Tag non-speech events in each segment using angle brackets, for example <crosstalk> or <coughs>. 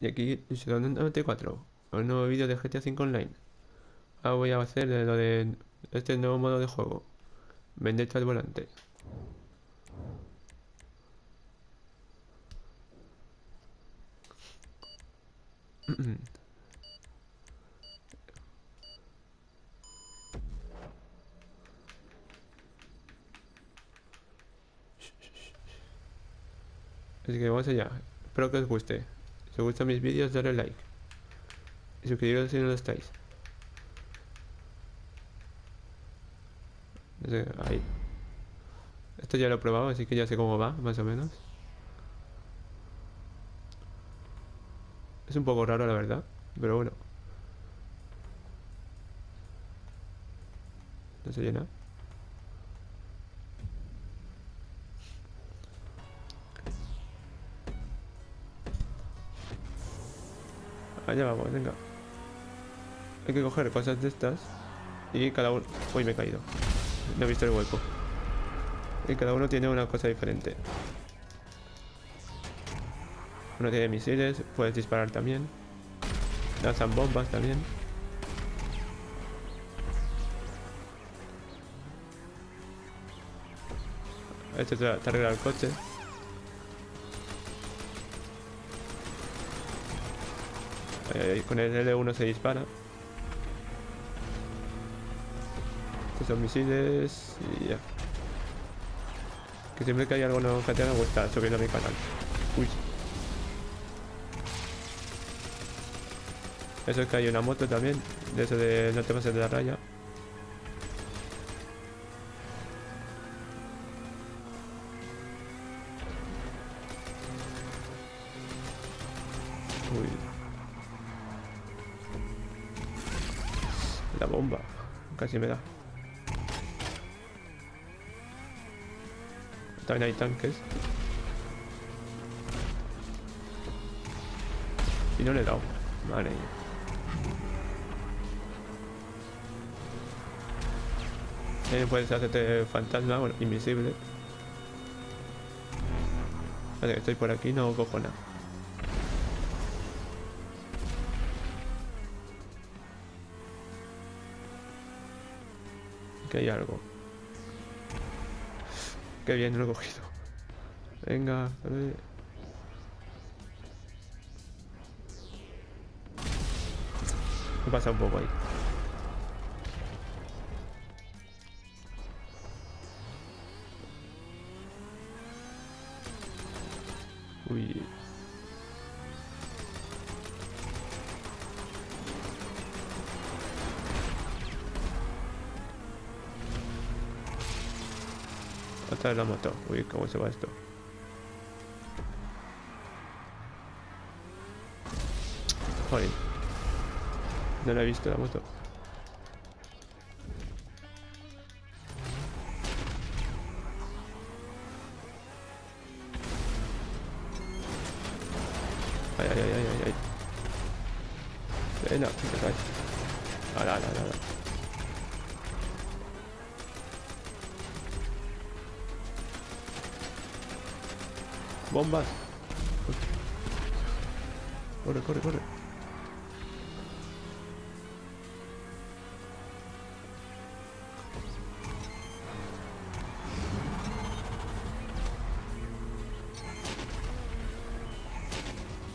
Y aquí, 94, un nuevo vídeo de GTA V Online. Ahora voy a hacer de lo de este nuevo modo de juego. Vendetta al volante. <clears throat> Así que vamos allá. Espero que os guste. Si os gustan mis vídeos, dale like. Y suscribiros si no lo estáis. Ahí. Esto ya lo he probado, así que ya sé cómo va, más o menos. Es un poco raro, la verdad. Pero bueno. No se llena. Allá vamos, venga. Hay que coger cosas de estas. Y cada uno... Uy, me he caído. No he visto el hueco. Y cada uno tiene una cosa diferente. Uno tiene misiles, puedes disparar también. Lanzan bombas también. Este te, arregla el coche. Ahí, con el L1 se dispara. Estos son misiles y ya. Que siempre que hay algo nuevo que tenga, gusta subiendo mi canal. Uy. Eso es que hay una moto también. De eso de no te pases de la raya. Casi me da. También hay tanques. Y no le he dado. Mía. Eh, puedes hacerte fantasma, bueno, invisible. Vale, estoy por aquí, no cojo nada. Que hay algo. Qué bien, lo he cogido. Venga, ver. Me pasa un poco ahí. Uy. Vez la moto. Uy, ¿cómo se va esto? Joder. No la he visto la moto. Ay, ay, ay, ay, ay, que te caes. Ala, ala, ala. Bombas. Corre, corre, corre.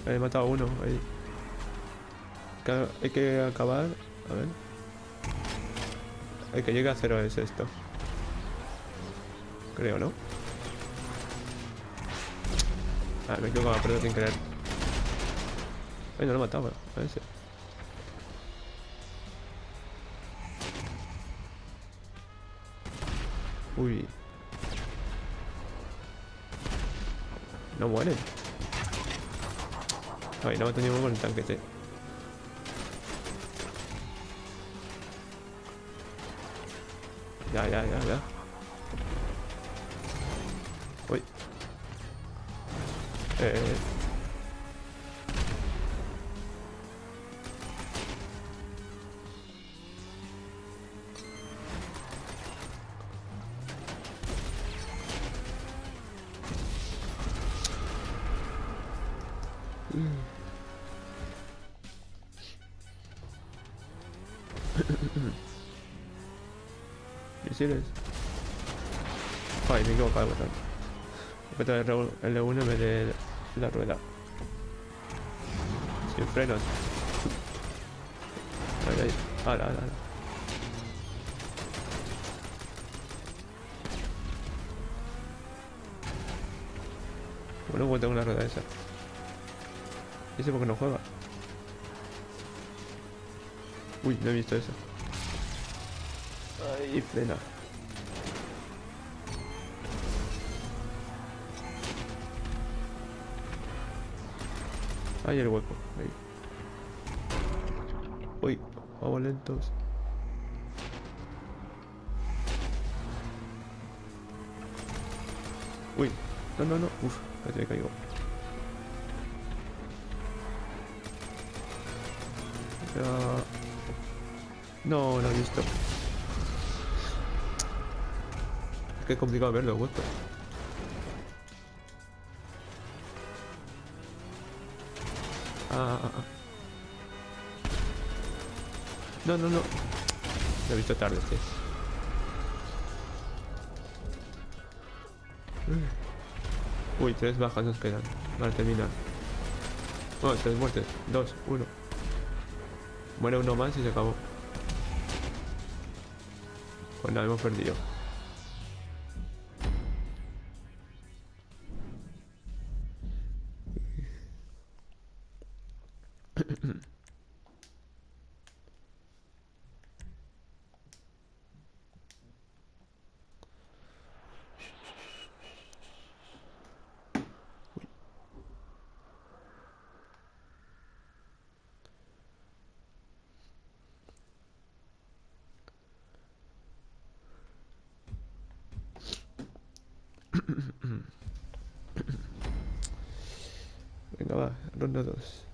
He matado a uno ahí. Hay que acabar. A ver. Hay que llegue a cero es esto. Creo, ¿no? Ah, me equivoco, pero sin querer. Ay, no lo he matado, a ese. Uy. No mueren. Ay, no teníamos con el tanquete. Ya, ya, ya, ya. Okay. you see this? Fine, you can go by with them. El L1 en vez de la rueda. Sin frenos. Ala, ala, ala. Bueno, tengo una rueda esa. ¿Y ese por qué no juega? Uy, no he visto eso. Ay, frena. Ay, el hueco. Ahí. Uy, vamos lentos. Uy, no, no, no. Uf, casi me caigo. Ya... No, lo he visto. Qué complicado verlo, hueco. Ah, ah, ah. No, no, no. Lo he visto tarde, sí. Uy, tres bajas nos quedan. Vale, terminar. Bueno, tres muertes. Dos, uno. Muere uno más y se acabó. Pues nada, hemos perdido. <coughs> Venga, va, ronda 2.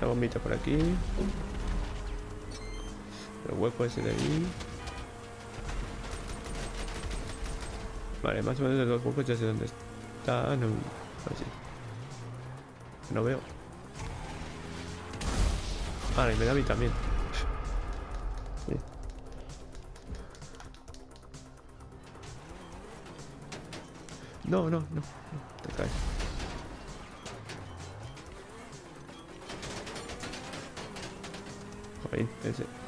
La bombita por aquí. El hueco ese de ahí. Vale, más o menos de los huecos ya sé dónde están. Así. No veo. Vale, me da a mí también. Sí. No, no, no, no, te caes. Joder, ese.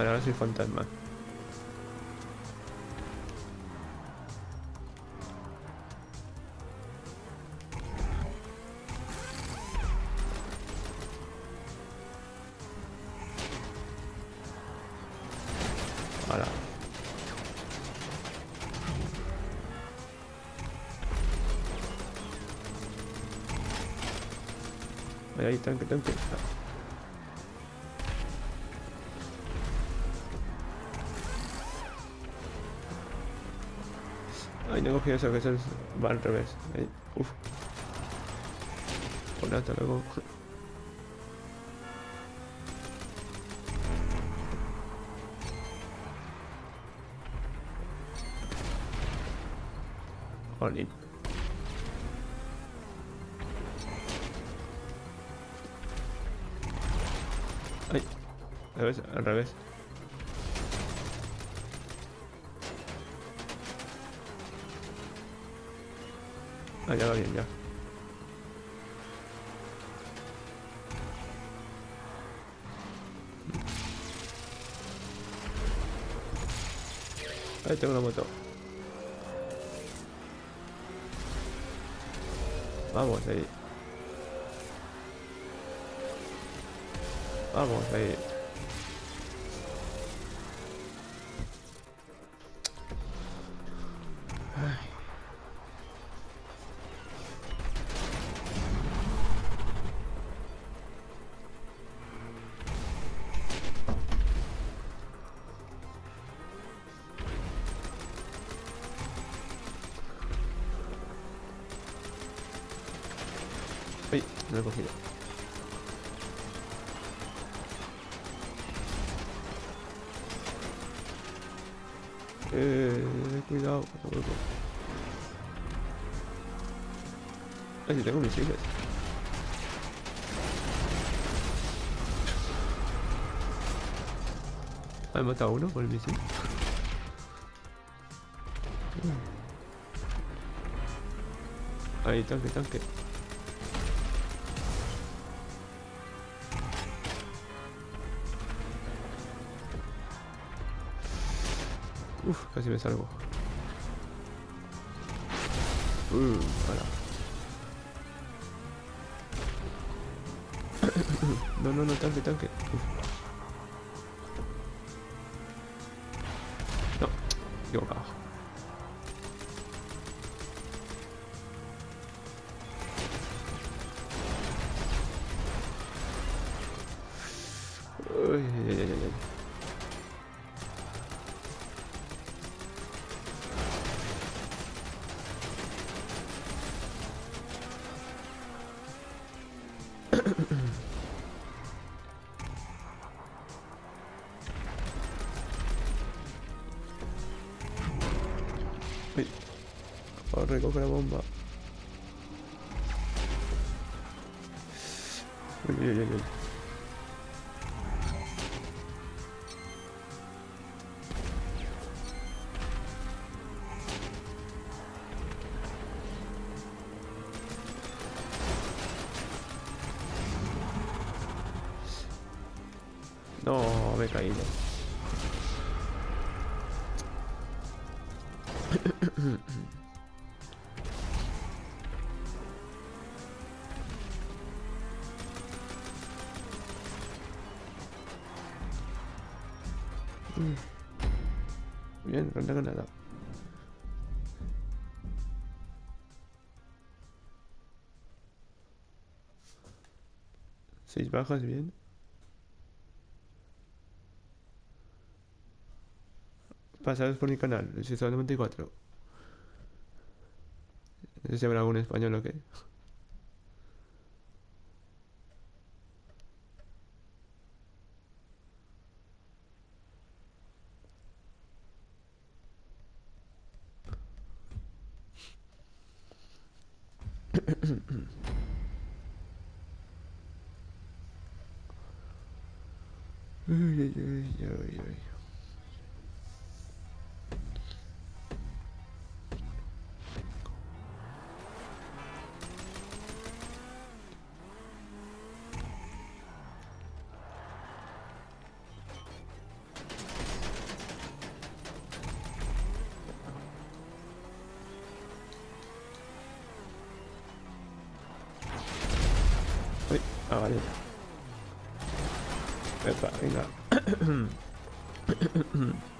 Vale, ahora soy fantasma. Ahí, tanque, tanque. Cogí eso, que eso va al revés. Ahí. Uf. Bueno, hasta luego. Jolín. Ay, al revés, al revés. Ah, ya va bien, ya. Ahí tengo una moto. Vamos ahí. Vamos ahí. Lo he cogido. Eh, cuidado, por favor. Ay, si tengo misiles. ¿Han matado a uno por el misil? Ahí, tanque, tanque. Uf, casi me salgo. Uh, hola. no, no, no, tanque, tanque. Uf. No, equivocado. Uy, favor, recoge la bomba. Uy, uy, uy, Seis bajas, bien. Pasados por mi canal, el 694. No sé si habrá algún español o qué. Ah, vale. Epa, venga. <coughs>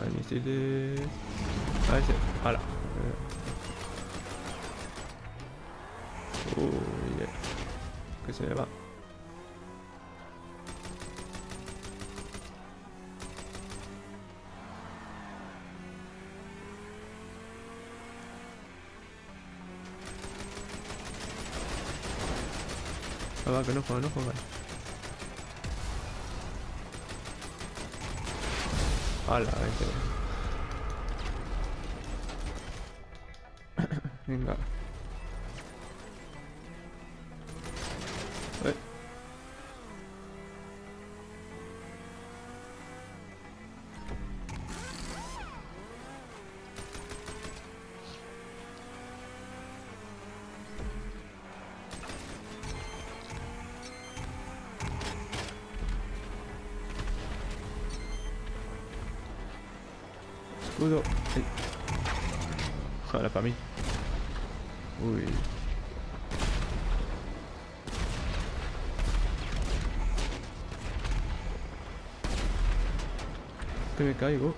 Hay misiles. Ahí se. ¡Hala! Uy, eh. que se me va. Ah, va, que no juega, no juega. Vente. <coughs> Venga. Escudo. Ahora para mí. Uy. Que me caigo. eh.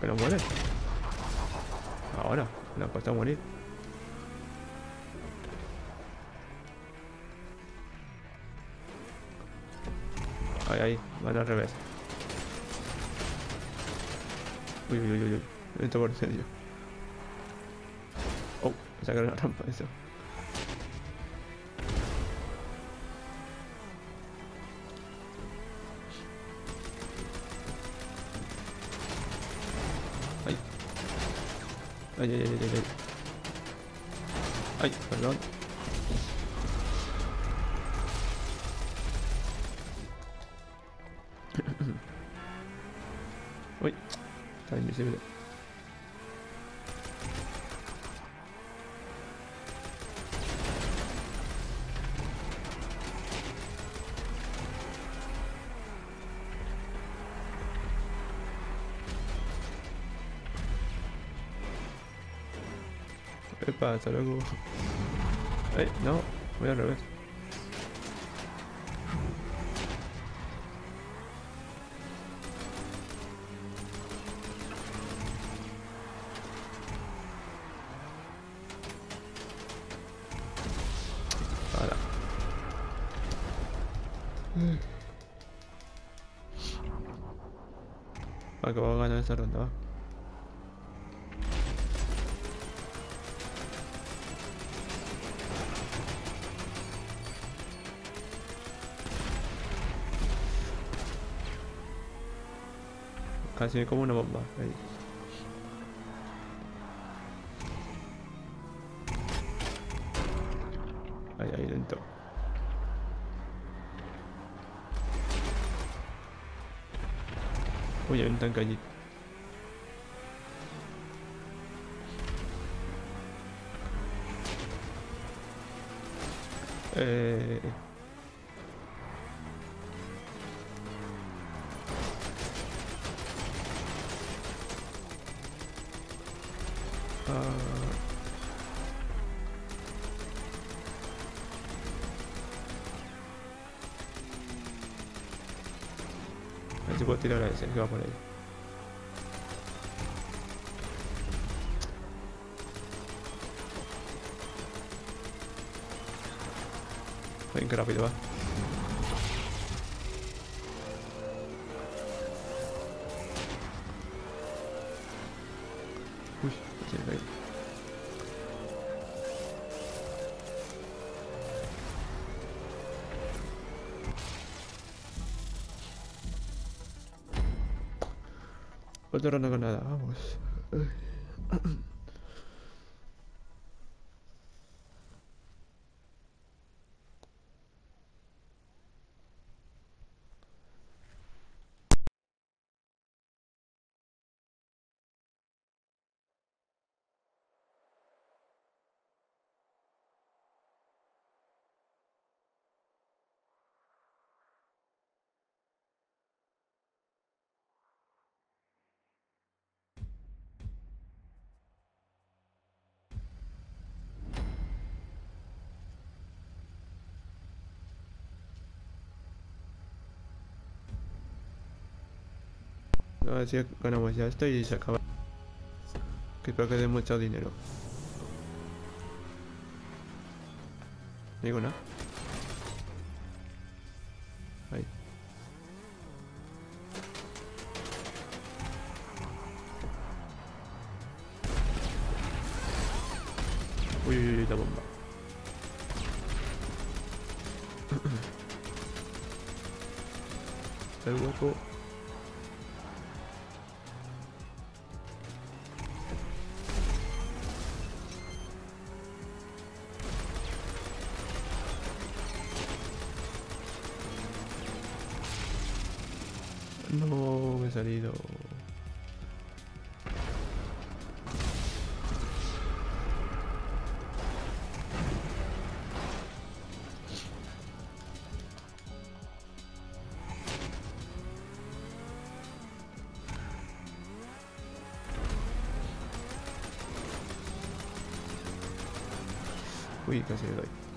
Pero muere. Ahora. Le ha costado morir. Ahí, ahí. Van al revés. Uy, uy, uy, uy. Entro por medio. Oh, me sacaron la eso. Ay, ay, ay, ay, ay. Ay, perdón. Invisible. Epa, hasta luego. Ay, no, voy al revés. Va, que va a ganar esta ronda, va. Casi como una bomba. Ahí. Uy, hay un tanque allí. Eh... Ah. A ver si puedo tirar a ese que va por ahí. Ven, qué rápido va. Otra ronda con nada, vamos. A ver si ganamos ya esto y se acaba. Que espero que dé mucho dinero. No digo. Ahí. No me he salido. Uy, casi le doy.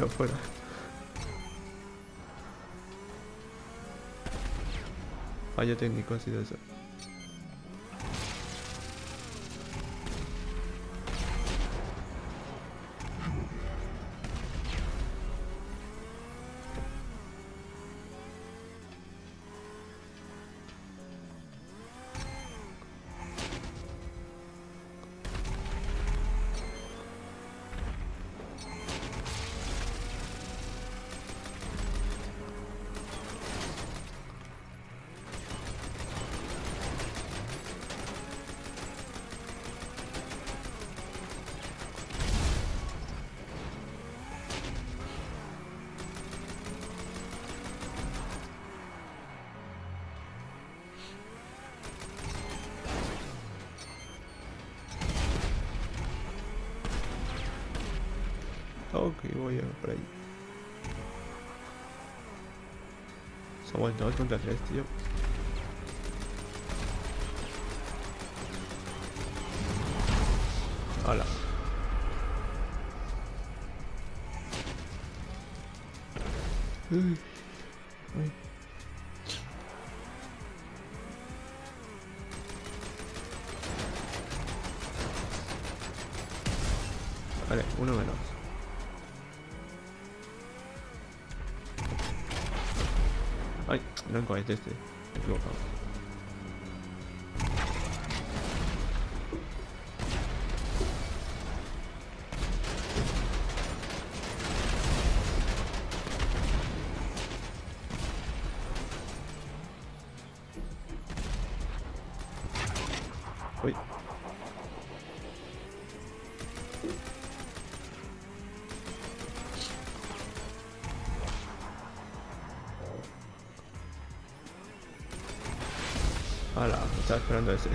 Tiro fuera. Fallo técnico ha sido eso. Ok, voy a por ahí. Somos dos contra tres, tío. Hola. Vale, uno menos. Ay, no en cohete este. Me he equivocado. Hala, estaba esperando ese.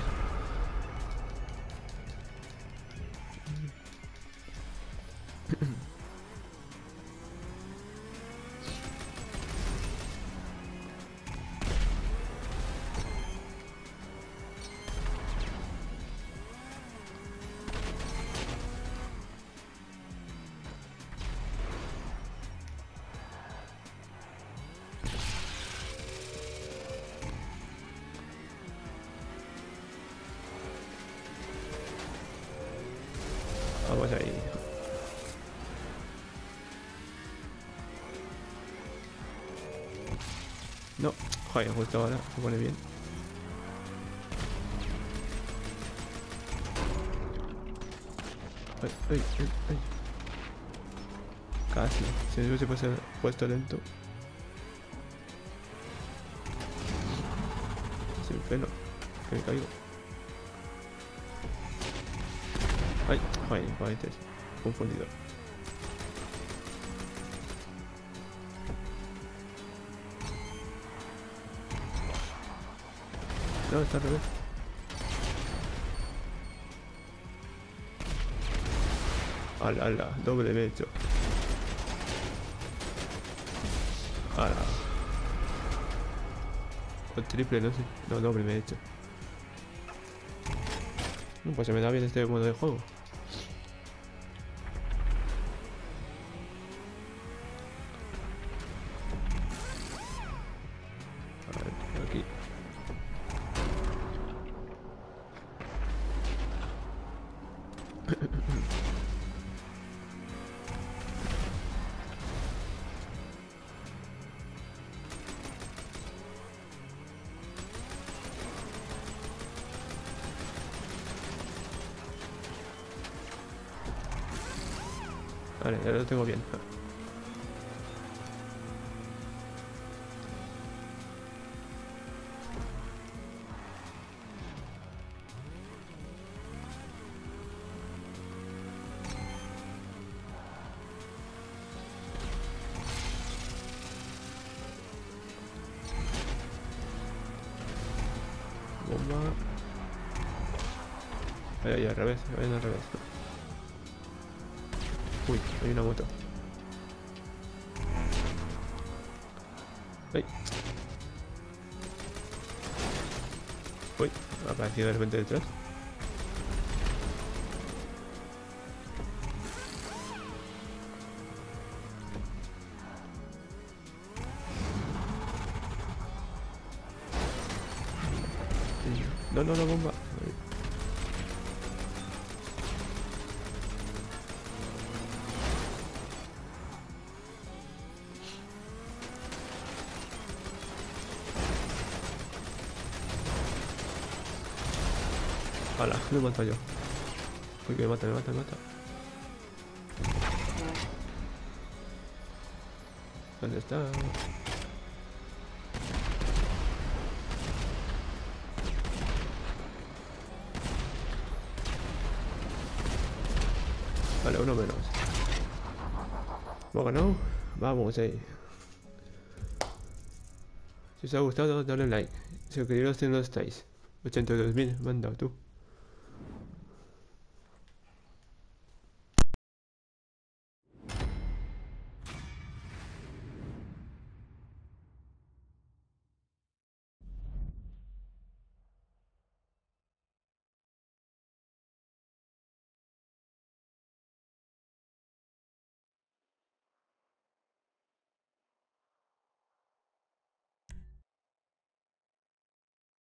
Joder, justo ahora se pone bien. Ay, ay, ay, ay. Casi, si no hubiese puesto, puesto lento. Sin freno, que me caigo. Ay, ay, joder, confundido. No, está al revés. Ala, ala, doble me he hecho. Ala. O triple, no sé. No, doble me he hecho. No, pues se me da bien este modo de juego. Vale, ya lo tengo bien. Bomba. Ay, ay, al revés, vayan al revés. Uy, hay una moto. Ay. Uy, ha aparecido de repente detrás. No, no, no, bomba. Me mata yo. Uy, que me mata, me mata, me mata. ¿Dónde está? Vale, uno menos. ¿Hemos ganado? Vamos ahí. Si os ha gustado, dale like. Si no estáis. 82.000 me han dado tú.